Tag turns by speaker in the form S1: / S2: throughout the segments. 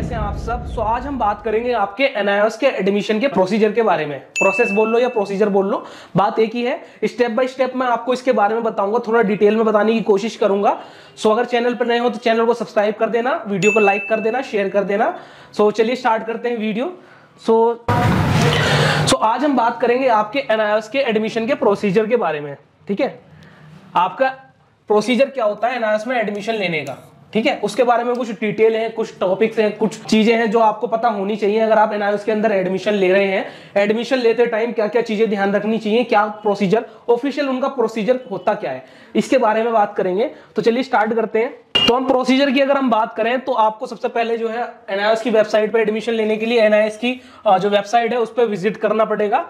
S1: कैसे हैं आप सब? सो आज हम बात करेंगे आपके एनआईएस के एडमिशन के प्रोसीजर के बारे में। प्रोसेस बोल लो या प्रोसीजर बोल लो। बात एक ही है। स्टेप बाय स्टेप मैं आपको इसके बारे में बताऊँगा, थोड़ा डिटेल में बताने की कोशिश करूँगा। सो अगर चैनल पर नए हो तो चैनल को सब्सक्राइब कर देना वीडियो को लाइक कर देना शेयर कर देना। सो चलिए स्टार्ट करते हैं वीडियो सो सो आज हम बात करेंगे आपके एनआईएस के एडमिशन के प्रोसीजर के बारे में, ठीक है? आपका प्रोसीजर क्या होता है एनआईएस में एडमिशन लेने का? ठीक है? उसके बारे में कुछ डिटेल है, कुछ टॉपिक्स हैं, कुछ चीज़ें हैं जो आपको पता होनी चाहिए। अगर आप एनआईएस के अंदर एडमिशन ले रहे हैं एडमिशन लेते टाइम क्या क्या चीज़ें ध्यान रखनी चाहिए, क्या प्रोसीजर ऑफिशियल उनका प्रोसीजर होता क्या है? इसके बारे में बात करेंगे। तो चलिए स्टार्ट करते हैं। तो हम प्रोसीजर की अगर हम बात करें तो आपको सबसे पहले जो है एनआईएस की वेबसाइट पर एडमिशन लेने के लिए एनआईएस की जो वेबसाइट है, उस पर विज़िट करना पड़ेगा।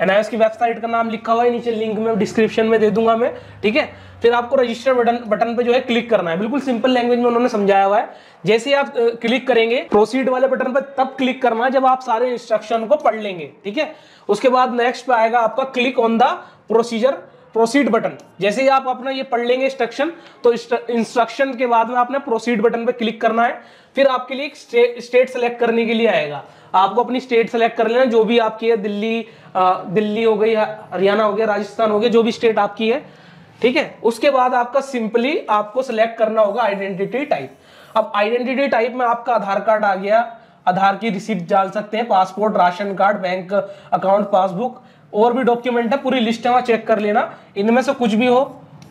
S1: एनआईएस की वेबसाइट का नाम लिखा हुआ है, नीचे लिंक में डिस्क्रिप्शन में दे दूँगा मैं, ठीक है? फिर आपको रजिस्टर बटन बटन पे जो है क्लिक करना है। बिल्कुल सिंपल लैंग्वेज में उन्होंने समझाया हुआ है। जैसे आप क्लिक करेंगे प्रोसीड वाले बटन पर तब क्लिक करना है जब आप सारे इंस्ट्रक्शन को पढ़ लेंगे, ठीक है? उसके बाद नेक्स्ट पे आएगा आपका click on the procedure proceed button जैसे ही आप अपना ये पढ़ लेंगे इंस्ट्रक्शन तो इंस्ट्रक्शन के बाद में आपने प्रोसीड बटन पे क्लिक करना है। फिर आपके लिए स्टेट सेलेक्ट करने के लिए आएगा। आपको अपनी स्टेट सेलेक्ट कर लेना जो भी आपकी है दिल्ली आ, दिल्ली हो गई हरियाणा हो गया राजस्थान हो गया जो भी स्टेट आपकी है। ठीक है? उसके बाद आपका सिंपली आपको सिलेक्ट करना होगा आइडेंटिटी टाइप अब आइडेंटिटी टाइप में आपका आधार कार्ड आ गया। आधार की रिसिप्ट डाल सकते हैं passport ration card bank account passbook और भी डॉक्यूमेंट है, पूरी लिस्ट है, वहाँ चेक कर लेना। इनमें से कुछ भी हो,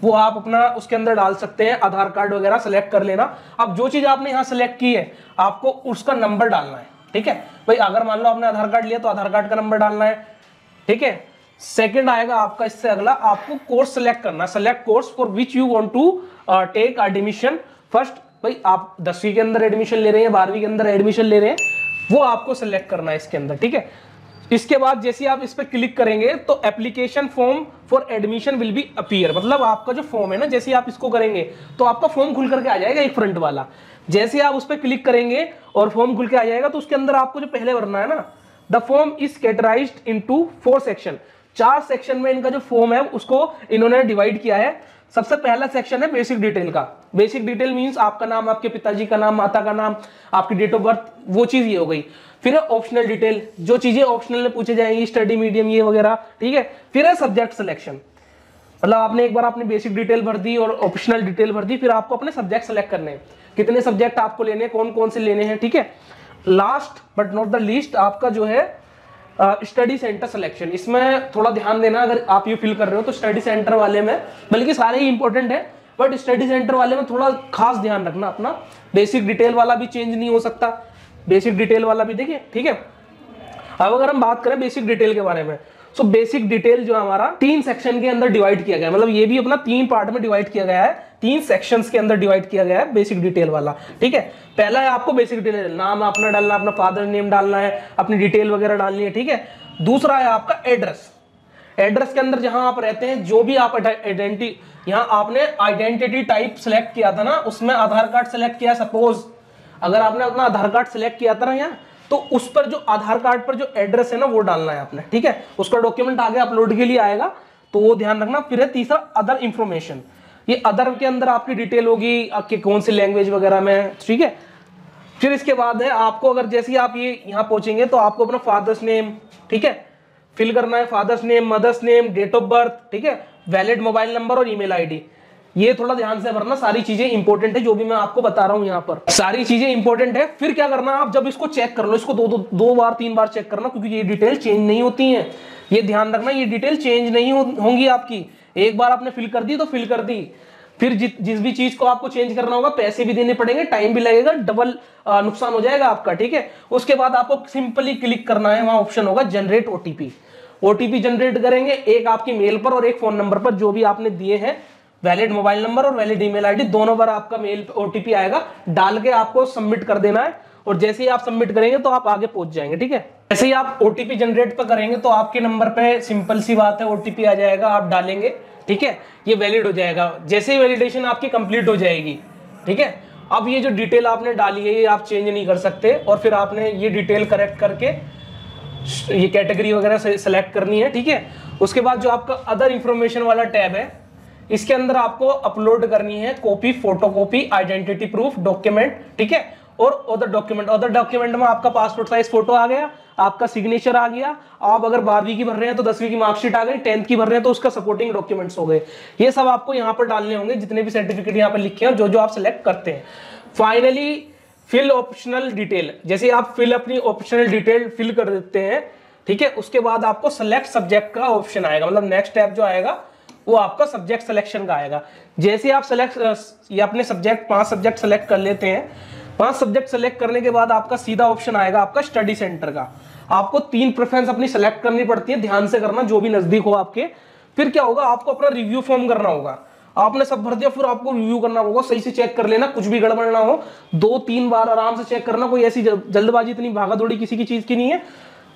S1: वो आप अपना उसके अंदर डाल सकते हैं, आधार कार्ड वगैरह सेलेक्ट कर लेना। अब जो चीज़ आपने यहाँ सेलेक्ट की है, आपको उसका नंबर डालना है, ठीक है? भाई, अगर मान लो आपने आधार कार्ड लिया तो आधार कार्ड का नंबर डालना है, ठीक है? सेकेंड आएगा आपका, इससे अगला, आपको कोर्स सेलेक्ट करना select course for which you want to take admission first भाई, आप दसवीं के अंदर एडमिशन ले रहे हैं, बारहवीं के अंदर एडमिशन ले रहे हैं, वो आपको सेलेक्ट करना है इसके अंदर, ठीक है? इसके बाद जैसे आप इस पर क्लिक करेंगे तो application form for admission will be appear मतलब आपका जो फॉर्म है ना, जैसे आप इसको करेंगे तो आपका फॉर्म खुल करके आ जाएगा एक फ्रंट वाला। जैसे आप उस पर क्लिक करेंगे और फॉर्म खुल के आ जाएगा तो उसके अंदर आपको जो पहले भरना है ना the form is categorized into four section चार सेक्शन में इनका जो फॉर्म है, उसको इन्होंने डिवाइड किया है। सबसे पहला सेक्शन है बेसिक डिटेल का। बेसिक डिटेल मींस आपका नाम, आपके पिताजी का नाम, माता का नाम, आपकी डेट ऑफ़ बर्थ वो चीज़ ये हो गई। फिर है ऑप्शनल डिटेल जो चीज़ें ऑप्शनल में पूछे जाएँगी स्टडी मीडियम ये वगैरह, ठीक है? फिर है सब्जेक्ट सिलेक्शन मतलब आपने एक बार अपनी बेसिक डिटेल भर दी और ऑप्शनल डिटेल भर दी, फिर आपको अपने सब्जेक्ट सेलेक्ट करने हैं। कितने सब्जेक्ट आपको लेने हैं कौन कौन से लेने हैं, ठीक है? Last but not the least आपका जो है स्टडी सेंटर सिलेक्शन इसमें थोड़ा ध्यान देना, अगर आप ये फिल कर रहे हो तो स्टडी सेंटर वाले में, बल्कि सारे ही इंपॉर्टेंट है बट स्टडी सेंटर वाले में थोड़ा खास ध्यान रखना अपना। बेसिक डिटेल वाला भी चेंज नहीं हो सकता। बेसिक डिटेल वाला भी देखिए, ठीक है? अब अगर हम बात करें बेसिक डिटेल के बारे में सो बेसिक डिटेल जो हमारा तीन सेक्शन के अंदर डिवाइड किया गया मतलब ये भी अपना तीन पार्ट में डिवाइड किया गया है। तीन सेक्शंस के अंदर डिवाइड किया गया है बेसिक डिटेल वाला। ठीक है? पहला है आपको बेसिक डिटेल नाम अपना डालना, अपना फादर नेम डालना है, अपनी डिटेल वगैरह डालनी है, ठीक है? दूसरा है आपका एड्रेस एड्रेस के अंदर जहाँ आप रहते हैं, जो भी आप आइडेंटिटी यहाँ आपने आइडेंटिटी टाइप सेलेक्ट किया था ना, उसमें आधार कार्ड सेलेक्ट किया सपोज़ अगर आपने अपना आधार कार्ड सेलेक्ट किया था ना यहाँ तो उस पर जो आधार कार्ड पर जो एड्रेस है ना, वो डालना है आपने, ठीक है? उसका डॉक्यूमेंट आगे अपलोड के लिए आएगा तो वो ध्यान रखना। फिर है तीसरा अदर इंफॉर्मेशन ये अदर के अंदर आपकी डिटेल होगी, आपके कौन सी लैंग्वेज वगैरह में ठीक है? फिर इसके बाद है, आपको अगर जैसे आप ये यहाँ पहुँचेंगे तो आपको अपना फादर्स नेम ठीक है? फिल करना है father's name mother's name date of birth ठीक है? वैलिड मोबाइल नंबर और ईमेल आईडी ये थोड़ा ध्यान से भरना, सारी चीज़ें इंपॉर्टेंट है, जो भी मैं आपको बता रहा हूँ यहाँ पर। सारी चीज़ें इंपॉर्टेंट है। फिर क्या करना, आप जब इसको चेक कर लो, इसको दो दो दो बार, तीन बार चेक करना, क्योंकि ये डिटेल चेंज नहीं होती है। ये ध्यान रखना, ये डिटेल चेंज नहीं होंगी आपकी। एक बार आपने फिल कर दी तो फिल कर दी। फिर जि, जिस भी चीज़ को आपको चेंज करना होगा पैसे भी देने पड़ेंगे टाइम भी लगेगा डबल नुकसान हो जाएगा आपका ठीक है? उसके बाद आपको सिंपली क्लिक करना है वहाँ ऑप्शन होगा जनरेट ओटीपी ओटीपी जनरेट करेंगे एक आपकी मेल पर और एक फ़ोन नंबर पर जो भी आपने दिए हैं वैलिड मोबाइल नंबर और वैलिड ईमेल आईडी दोनों बार आपका मेल ओटीपी आएगा। डाल के आपको सबमिट कर देना है। और जैसे ही आप सबमिट करेंगे तो आप आगे पहुँच जाएँगे, ठीक है? जैसे ही आप ओटीपी जनरेट पर करेंगे तो आपके नंबर पे सिंपल सी बात है ओटीपी आ जाएगा, आप डालेंगे, ठीक है? ये वैलिड हो जाएगा। जैसे ही वैलिडेशन आपकी कंप्लीट हो जाएगी, ठीक है? अब ये जो डिटेल आपने डाली है, ये आप चेंज नहीं कर सकते और फिर आपने ये डिटेल करेक्ट करके ये कैटेगरी वगैरह सेलेक्ट करनी है, ठीक है? उसके बाद जो आपका अदर इंफॉर्मेशन वाला टैब है, इसके अंदर आपको अपलोड करनी है copy photo copy identity proof document ठीक है? और अदर डॉक्यूमेंट अदर डॉक्यूमेंट में आपका पासपोर्ट साइज़ फ़ोटो आ गया, आपका सिग्नेचर आ गया। आप अगर बारहवीं की भर रहे हैं तो दसवीं की मार्कशीट आ गई टेंथ की भर रहे हैं तो उसका सपोर्टिंग डॉक्यूमेंट्स हो गए। ये सब आपको यहाँ पर डालने होंगे, जितने भी सर्टिफिकेट यहाँ पर लिखे हैं जो जो आप सिलेक्ट करते हैं। फाइनली फिल ऑप्शनल डिटेल जैसे आप फिल अपनी ऑप्शनल डिटेल फिल कर देते हैं, ठीक है? उसके बाद आपको सेलेक्ट सब्जेक्ट का ऑप्शन आएगा। मतलब नेक्स्ट स्टेप जो आएगा, वो आपका सब्जेक्ट सिलेक्शन का आएगा। जैसे आप सेलेक्ट ये अपने सब्जेक्ट पाँच सब्जेक्ट सेलेक्ट कर लेते हैं पाँच सब्जेक्ट सेलेक्ट करने के बाद आपका सीधा ऑप्शन आएगा आपका स्टडी सेंटर का। आपको तीन प्रेफरेंस अपनी सेलेक्ट करनी पड़ती है ध्यान से करना जो भी नज़दीक हो आपके। फिर क्या होगा आपको अपना रिव्यू फॉर्म करना होगा। आपने सब भर दिया फिर आपको रिव्यू करना होगा सही से चेक कर लेना कुछ भी गड़बड़ ना हो। दो तीन बार आराम से चेक करना कोई ऐसी जल्दबाजी इतनी भागा दौड़ी किसी की चीज़ की नहीं है।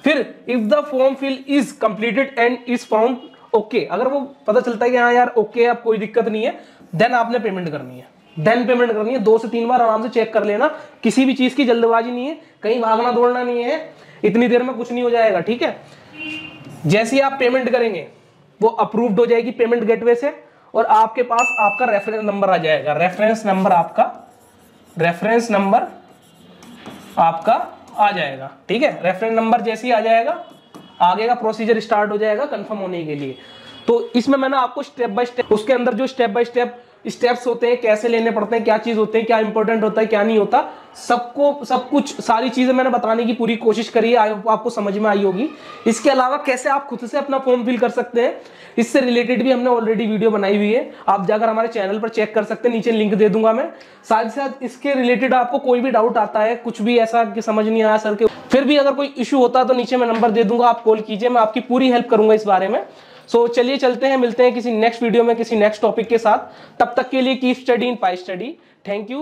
S1: फिर if the form fill is completed and is found okay अगर वो पता चलता है कि हाँ यार ओके okay, अब कोई दिक्कत नहीं है देन आपने पेमेंट करनी है। देन पेमेंट करनी है। दो से तीन बार आराम से चेक कर लेना। किसी भी चीज़ की जल्दबाजी नहीं है। कहीं भागना दौड़ना नहीं है। इतनी देर में कुछ नहीं हो जाएगा, ठीक है? जैसे आप पेमेंट करेंगे, वो अप्रूव्ड हो जाएगी पेमेंट गेटवे से और आपके पास आपका रेफरेंस नंबर आ जाएगा। रेफरेंस नंबर आपका रेफरेंस नंबर आपका आ जाएगा, ठीक है? रेफरेंस नंबर जैसे ही आ जाएगा, आगे का प्रोसीजर स्टार्ट हो जाएगा कंफर्म होने के लिए। तो इसमें मैंने आपको स्टेप बाय स्टेप उसके अंदर जो स्टेप बाय स्टेप स्टेप्स होते हैं, कैसे लेने पड़ते हैं, क्या चीज़ होते हैं, क्या इंपॉर्टेंट होता है, क्या नहीं होता, सबको, सब कुछ, सारी चीज़ें मैंने बताने की पूरी कोशिश करी है आपको समझ में आई होगी। इसके अलावा कैसे आप खुद से अपना फॉर्म फिल कर सकते हैं, इससे रिलेटेड भी हमने ऑलरेडी वीडियो बनाई हुई है। आप जाकर हमारे चैनल पर चेक कर सकते हैं, नीचे लिंक दे दूँगा मैं। साथ ही साथ इसके रिलेटेड आपको कोई भी डाउट आता है, कुछ भी ऐसा कि समझ नहीं आया सर के, फिर भी अगर कोई इशू होता है तो नीचे मैं नंबर दे दूँगा, आप कॉल कीजिए, मैं आपकी पूरी हेल्प करूँगा इस बारे में। सो so, चलिए चलते हैं मिलते हैं किसी नेक्स्ट वीडियो में किसी नेक्स्ट टॉपिक के साथ। तब तक के लिए की study in pi study thank you